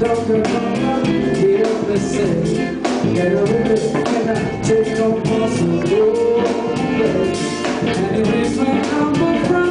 longer Quiero crecer Quiero vivir can I take no possible. And it is where I'm from